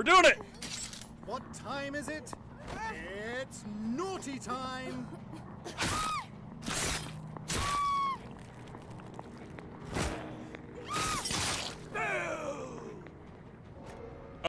We're doing it! What time is it? It's naughty time!